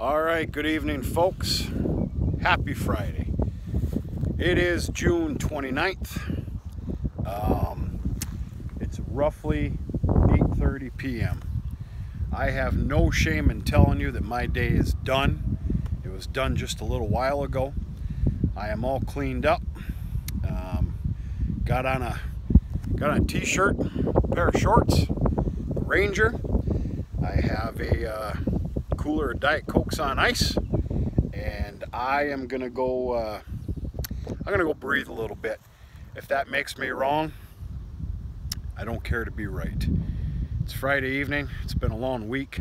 All right, good evening, folks. Happy Friday. It is June 29th. Um, it's roughly 8.30 p.m. I have no shame in telling you that my day is done. It was done just a little while ago. I am all cleaned up. Um, got on a got on a t-shirt, pair of shorts, Ranger. I have a uh, cooler of Diet Cokes on ice. And I am gonna go uh, I'm gonna go breathe a little bit. If that makes me wrong I don't care to be right. It's Friday evening. It's been a long week.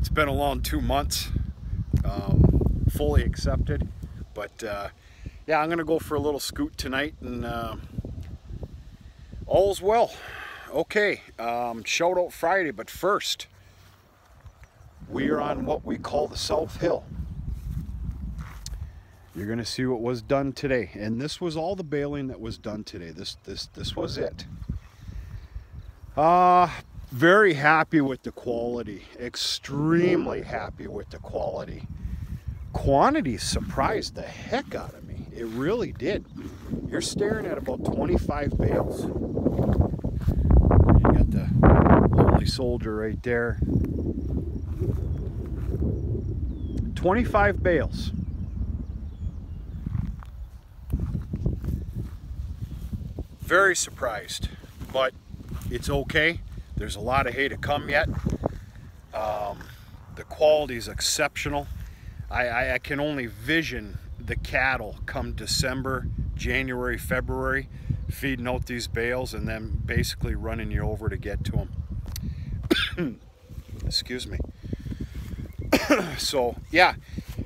It's been a long two months um, fully accepted. But uh, yeah I'm gonna go for a little scoot tonight and uh, all's well. Okay um, shout out Friday but first we are on what we call the South Hill. You're to see what was done today. And this was all the baling that was done today. This this this was it. Uh very happy with the quality. Extremely happy with the quality. Quantity surprised the heck out of me. It really did. You're staring at about 25 bales. You got the Lonely Soldier right there. 25 bales. Very surprised, but it's okay. There's a lot of hay to come yet. Um, the quality is exceptional. I, I, I can only vision the cattle come December, January, February, feeding out these bales and then basically running you over to get to them. Excuse me. so yeah,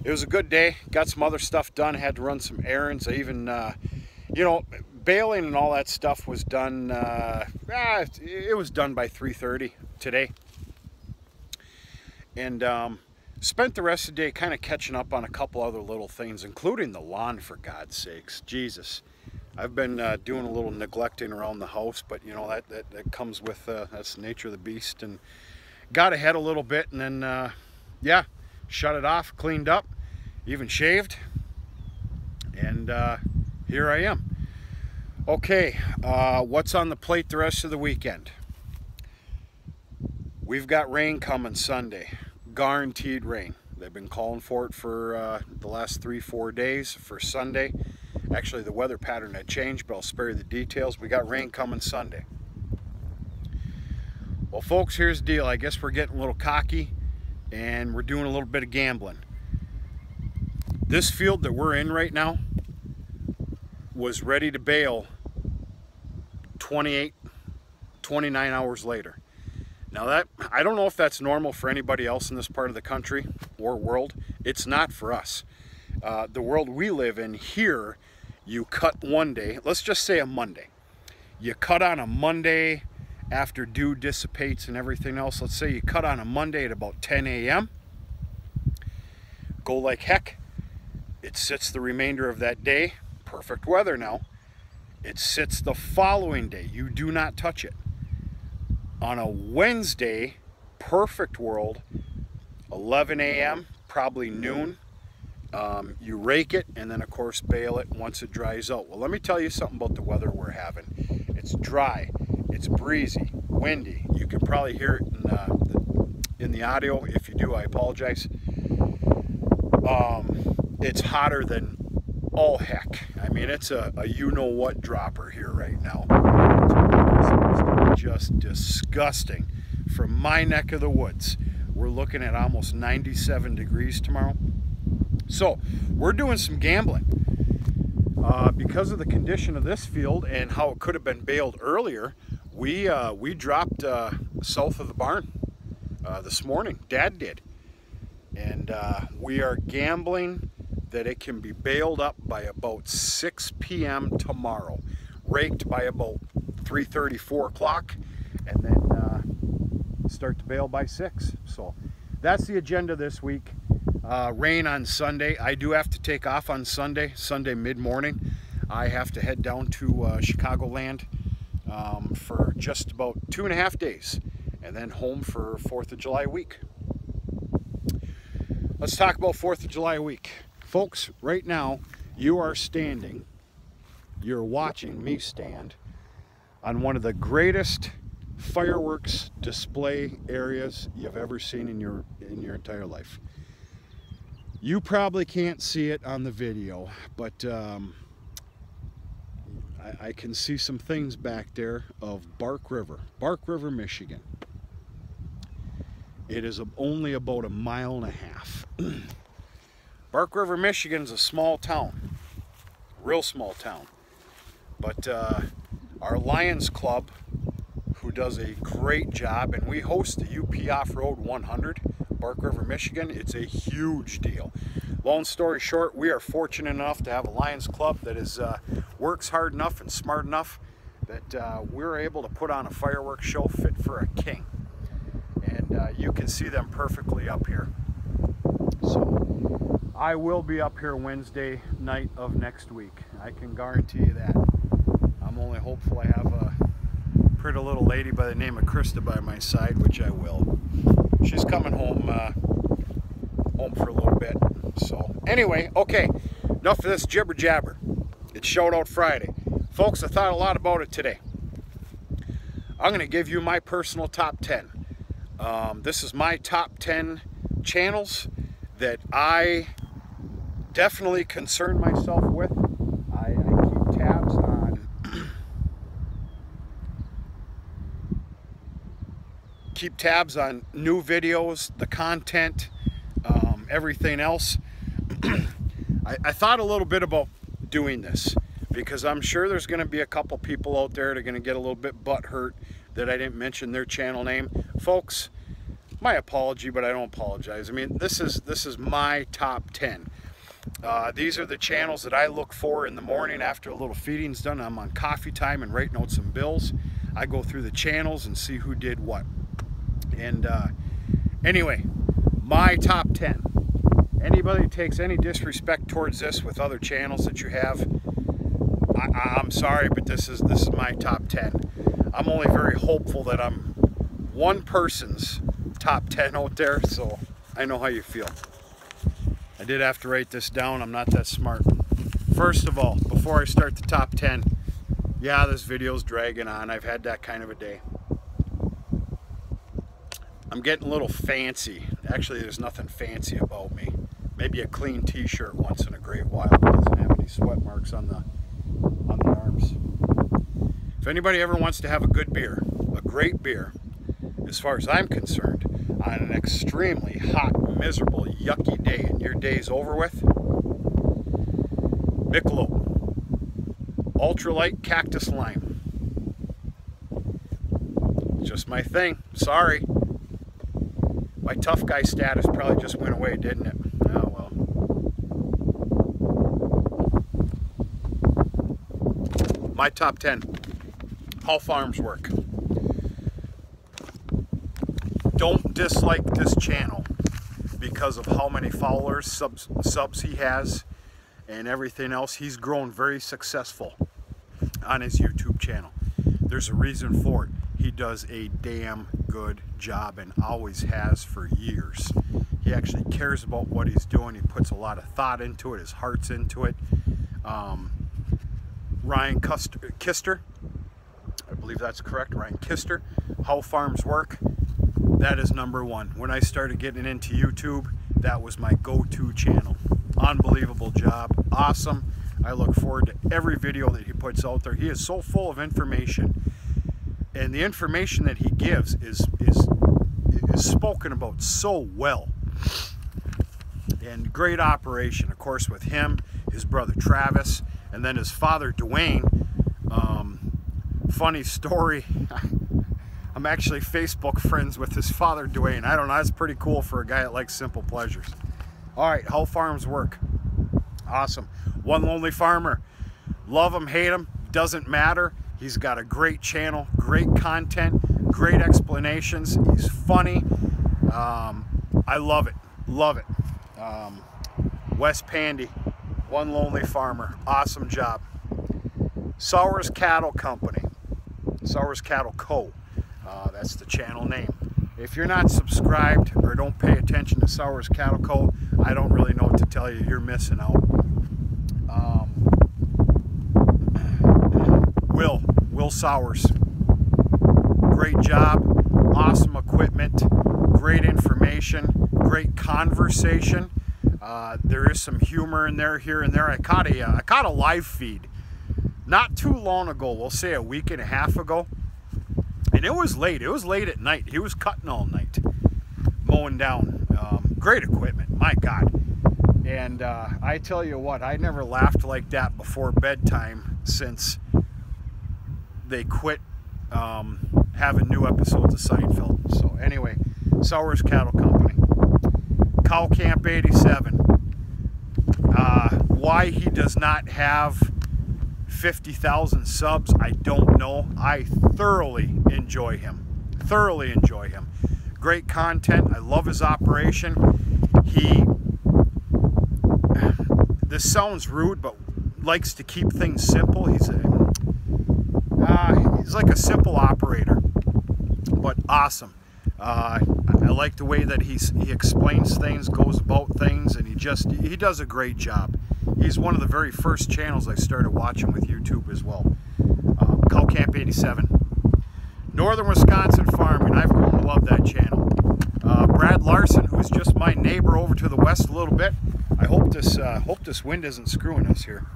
it was a good day. Got some other stuff done. Had to run some errands. I even, uh, you know, baling and all that stuff was done. Uh, ah, it was done by 3:30 today, and um, spent the rest of the day kind of catching up on a couple other little things, including the lawn. For God's sakes, Jesus. I've been uh, doing a little neglecting around the house, but you know that that, that comes with uh, that's the nature of the beast, and got ahead a little bit, and then uh, yeah, shut it off, cleaned up, even shaved, and uh, here I am. Okay, uh, what's on the plate the rest of the weekend? We've got rain coming Sunday, guaranteed rain. They've been calling for it for uh, the last three, four days for Sunday. Actually, the weather pattern had changed, but I'll spare you the details. We got rain coming Sunday. Well, folks, here's the deal. I guess we're getting a little cocky and we're doing a little bit of gambling. This field that we're in right now was ready to bale 28, 29 hours later. Now that, I don't know if that's normal for anybody else in this part of the country or world. It's not for us. Uh, the world we live in here, you cut one day, let's just say a Monday. You cut on a Monday, after dew dissipates and everything else. Let's say you cut on a Monday at about 10 a.m. Go like heck. It sits the remainder of that day. Perfect weather now. It sits the following day. You do not touch it. On a Wednesday, perfect world, 11 a.m., probably noon. Um, you rake it and then of course bale it once it dries out. Well, let me tell you something about the weather we're having. It's dry. It's breezy, windy. You can probably hear it in, uh, the, in the audio. If you do, I apologize. Um, it's hotter than all heck. I mean, it's a, a you-know-what dropper here right now. It's just disgusting. From my neck of the woods, we're looking at almost 97 degrees tomorrow. So, we're doing some gambling. Uh, because of the condition of this field and how it could have been baled earlier, we uh, we dropped uh, south of the barn uh, this morning. Dad did, and uh, we are gambling that it can be baled up by about 6 p.m. tomorrow, raked by about 3:30, 4 o'clock, and then uh, start to bale by six. So that's the agenda this week. Uh, rain on Sunday. I do have to take off on Sunday, Sunday mid-morning. I have to head down to Chicagoland um, for just about two and a half days and then home for 4th of July week. Let's talk about 4th of July week. Folks, right now you are standing, you're watching me stand on one of the greatest fireworks display areas you've ever seen in your in your entire life. You probably can't see it on the video, but um, I, I can see some things back there of Bark River, Bark River, Michigan. It is only about a mile and a half. Bark River, Michigan is a small town, real small town. But uh, our Lions Club, who does a great job, and we host the UP Off-Road 100, Bark River, Michigan. It's a huge deal. Long story short, we are fortunate enough to have a Lions Club that is uh, works hard enough and smart enough that uh, we're able to put on a fireworks show fit for a king and uh, you can see them perfectly up here. So I will be up here Wednesday night of next week. I can guarantee you that. I'm only hopeful I have a pretty little lady by the name of Krista by my side, which I will. She's coming home uh, home for a little bit. So anyway, okay, enough of this jibber jabber. It's Shout Out Friday. Folks, I thought a lot about it today. I'm going to give you my personal top 10 um, this is my top 10 channels that I definitely concern myself with. I, I keep tabs on keep tabs on new videos, the content, um, everything else. I, I thought a little bit about doing this because I'm sure there's going to be a couple people out there that are going to get a little bit butt hurt that I didn't mention their channel name. Folks, my apology, but I don't apologize. I mean, this is this is my top 10. Uh, these are the channels that I look for in the morning after a little feeding's done. I'm on coffee time and writing out some bills. I go through the channels and see who did what. And uh, anyway, my top 10. Anybody takes any disrespect towards this with other channels that you have, I, am sorry, but this is this is my top 10. I'm only very hopeful that I'm one person's top 10 out there, so I know how you feel. I did have to write this down. I'm not that smart. First of all, before I start the top 10, yeah, this video's dragging on. I've had that kind of a day. I'm getting a little fancy. Actually, there's nothing fancy about me. Maybe a clean t-shirt once in a great while. It doesn't have any sweat marks on the on the arms. If anybody ever wants to have a good beer, a great beer, as far as I'm concerned, on an extremely hot, miserable, yucky day and your day's over with, Michelob Ultralight Cactus Lime. Just my thing. Sorry. My tough guy status probably just went away, didn't it? Oh well. My top 10. How farms work. Don't dislike this channel because of how many followers, subs, subs he has, and everything else. He's grown very successful on his YouTube channel. There's a reason for it. He does a damn good job and always has for years. He actually cares about what he's doing. He puts a lot of thought into it, his heart's into it. Um, Ryan Custer, Kister, I believe that's correct, Ryan Kister, How Farms Work. That is number one. When I started getting into YouTube, that was my go-to channel. Unbelievable job, awesome. I look forward to every video that he puts out there. He is so full of information. And the information that he gives is, is, is spoken about so well. And great operation, of course, with him, his brother Travis, and then his father Dwayne. Um, funny story. I'm actually Facebook friends with his father, Dwayne. I don't know, that's pretty cool for a guy that likes simple pleasures. All right, how farms work. Awesome. One Lonely Farmer. Love him, hate him, doesn't matter. He's got a great channel, great content, great explanations. He's funny. Um, I love it, love it. Um, Wes Pandy, One Lonely Farmer, awesome job. Sowers Cattle Company, Sowers Cattle Co. Uh, that's the channel name. if you're not subscribed or don't pay attention to Sowers Cattle Co., I don't really know what to tell you. You're missing out. Um, Will, Will Sowers. Great job, awesome equipment, great information, great conversation. Uh, there is some humor in there here and there. I caught a, uh, I caught a live feed not too long ago, we'll say a week and a half ago, and it was late. It was late at night. He was cutting all night, mowing down. Um, great equipment, my God. And uh, I tell you what, I never laughed like that before bedtime since they quit um, having new episodes of Seinfeld. So anyway, Sowers Cattle Company, Cow Camp 87. Uh, why he does not have 50,000 subs, I don't know. I thoroughly enjoy him. Thoroughly enjoy him. Great content. I love his operation. He, this sounds rude, but likes to keep things simple. He's a, uh, he's like a simple operator, but awesome. Uh, I like the way that he's, he explains things, goes about things, and he just, he does a great job. He's one of the very first channels I started watching with YouTube as well. Um, Cow Camp 87. Northern Wisconsin Farming. I've grown to love that channel. Uh, Brad Larson, who's just my neighbor over to the west a little bit. I hope this uh, hope this wind isn't screwing us here.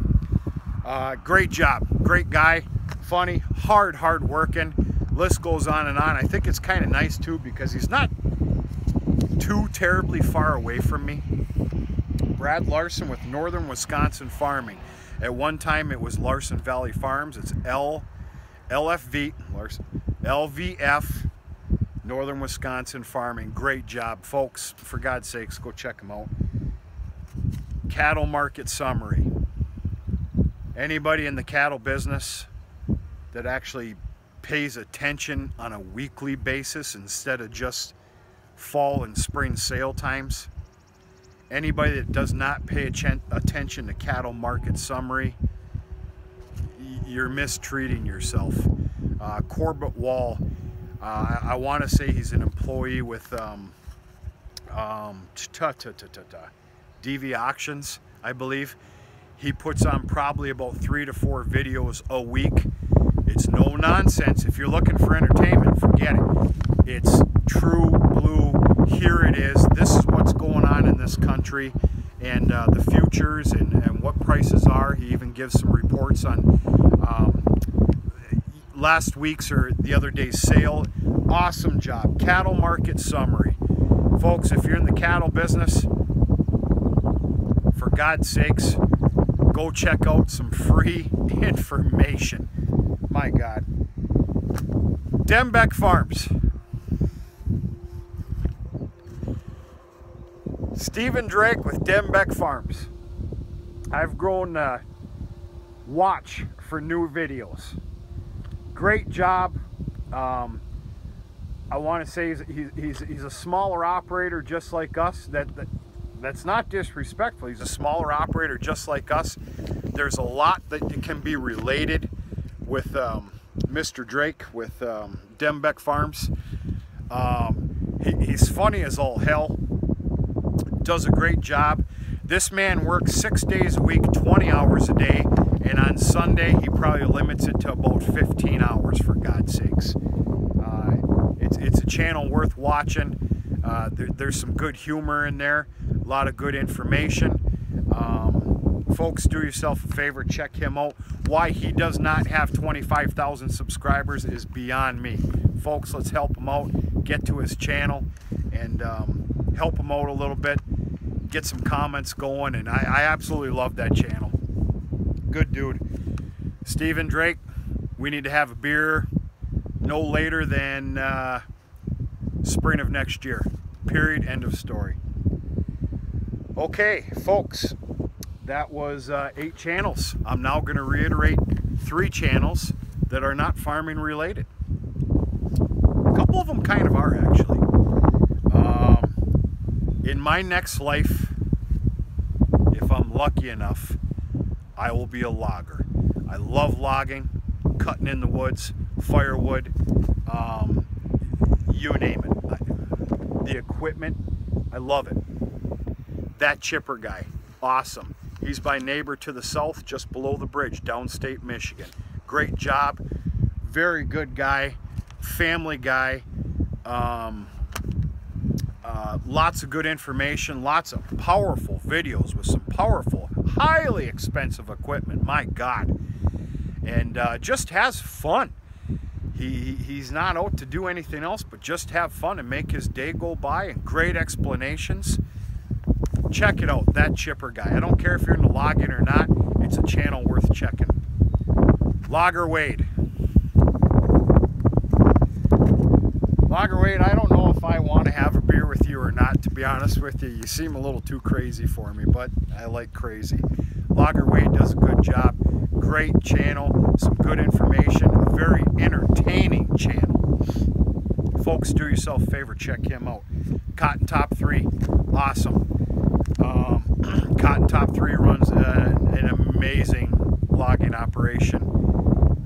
Uh, great job. Great guy. Funny. Hard, hard working. List goes on and on. I think it's kind of nice too because he's not too terribly far away from me. Brad Larson with Northern Wisconsin Farming. At one time it was Larson Valley Farms. It's L LFV Larson LVF Northern Wisconsin Farming. Great job, folks. For God's sakes, go check them out. Cattle market summary. Anybody in the cattle business that actually pays attention on a weekly basis instead of just fall and spring sale times Anybody that does not pay attention to cattle market summary, you're mistreating yourself. Uh, Corbitt Wall, uh, I want to say he's an employee with um, um, DV Auctions, I believe. He puts on probably about three to four videos a week. It's no nonsense. If you're looking for entertainment, forget it. It's true blue here it is. This is what's going on in this country and uh, the futures and, and what prices are. He even gives some reports on um, last week's or the other day's sale. Awesome job. Cattle market summary. Folks, if you're in the cattle business, for God's sakes, go check out some free information. My God. Dembeck Farms. Stephen Drake with Dembeck Farms. I've grown watch for new videos. Great job. Um, I want to say he's, he's, he's, a smaller operator just like us. That, that That's not disrespectful. He's a smaller operator just like us. There's a lot that can be related with um, Mr. Drake with um, Dembeck Farms. Um, he, he's funny as all hell does a great job. This man works six days a week, 20 hours a day, and on Sunday he probably limits it to about 15 hours for God's sakes. Uh, it's, it's a channel worth watching. Uh, there, there's some good humor in there, a lot of good information. Um, folks, do yourself a favor, check him out. Why he does not have 25,000 subscribers is beyond me. Folks, let's help him out, get to his channel, and um, help him out a little bit get some comments going, and I, I absolutely love that channel. Good dude. Stephen Drake, we need to have a beer no later than uh, spring of next year. Period. End of story. Okay, folks, that was uh, eight channels. I'm now going to reiterate three channels that are not farming related. A couple of them kind of are, actually. Um, in my next life, if I'm lucky enough, I will be a logger. I love logging, cutting in the woods, firewood, um, you name it. the equipment. I love it. That chipper guy, awesome. He's by neighbor to the south, just below the bridge, downstate Michigan. Great job, very good guy, family guy. Um, uh, lots of good information, lots of powerful videos with some powerful, highly expensive equipment. My God. And uh, just has fun. He, he's not out to do anything else but just have fun and make his day go by and great explanations. Check it out, that chipper guy. I don't care if you're in the login or not, it's a channel worth checking. Logger Wade. Logger Wade, I don't know if I want to have a beer with you or not, to be honest with you. You seem a little too crazy for me, but I like crazy. Logger Wade does a good job. Great channel, some good information, a very entertaining channel. Folks, do yourself a favor, check him out. Cotton Top 3, awesome. Um, Cotton Top 3 runs uh, an amazing logging operation.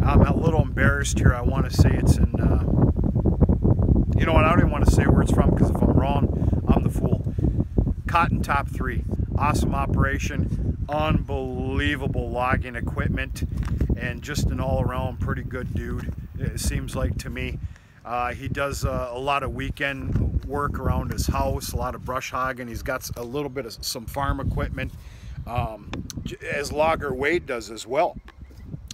I'm a little embarrassed here. I want to say it's in, uh, you know what, I don't even want to say where it's from because if I'm wrong, I'm the fool. Cotton Top 3, awesome operation, unbelievable logging equipment, and just an all-around pretty good dude, it seems like to me. Uh, he does uh, a lot of weekend work around his house, a lot of brush hogging. He's got a little bit of some farm equipment, um, as Logger Wade does as well.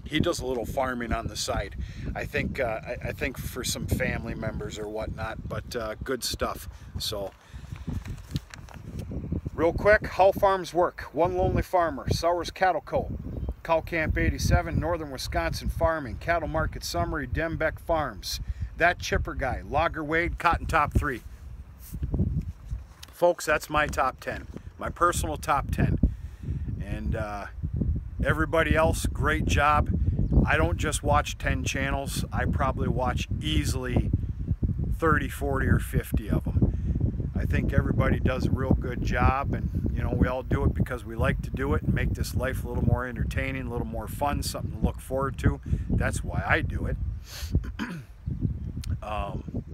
He does a little farming on the side. I think uh, I, I, think for some family members or whatnot, but uh, good stuff. So, real quick, how farms work. One lonely farmer, Sowers Cattle Co. Cow Camp 87, Northern Wisconsin Farming, Cattle Market Summary, Dembeck Farms. That chipper guy, Logger Wade, Cotton Top 3. Folks, that's my top 10. My personal top 10. And uh, everybody else, great job. I don't just watch 10 channels. I probably watch easily 30, 40, or 50 of them. I think everybody does a real good job and you know we all do it because we like to do it and make this life a little more entertaining, a little more fun, something to look forward to. That's why I do it. um,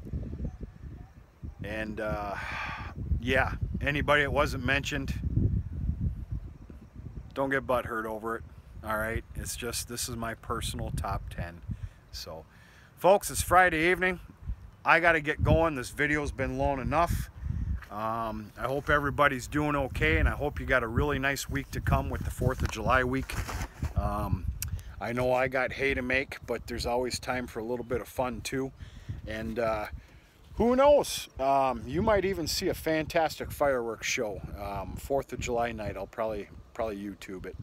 and uh, yeah, anybody that wasn't mentioned, don't get butt hurt over it. All right, it's just this is my personal top 10. So, folks, it's Friday evening. I got to get going. This video's been long enough. Um, I hope everybody's doing okay, and I hope you got a really nice week to come with the 4th of July week. Um, I know I got hay to make, but there's always time for a little bit of fun too. And uh, who knows? Um, you might even see a fantastic fireworks show. Um, 4th of July night, I'll probably probably YouTube it.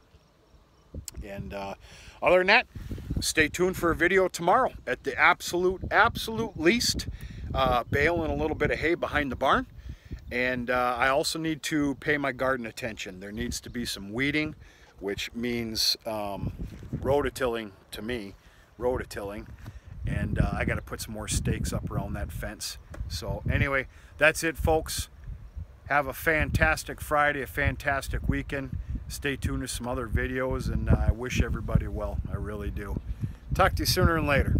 And uh, other than that, stay tuned for a video tomorrow at the absolute, absolute least. Uh, baling a little bit of hay behind the barn. And uh, I also need to pay my garden attention. There needs to be some weeding, which means um, rototilling to me, rototilling. And uh, I got to put some more stakes up around that fence. So anyway, that's it folks. Have a fantastic Friday, a fantastic weekend. Stay tuned to some other videos and uh, I wish everybody well. I really do. Talk to you sooner and later.